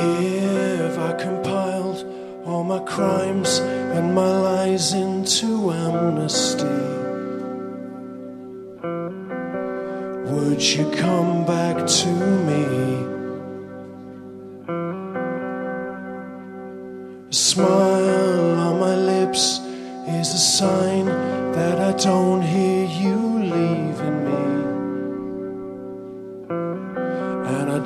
If I compiled all my crimes and my lies into amnesty, would you come back to me? A smile on my lips is a sign that I don't hear you leaving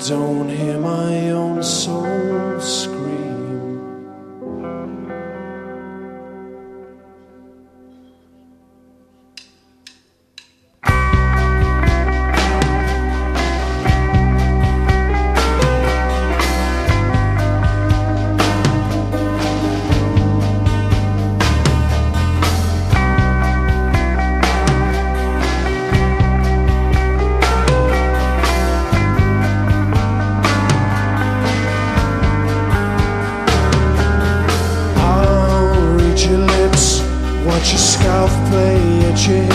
don't hear my own soul scream. Play at your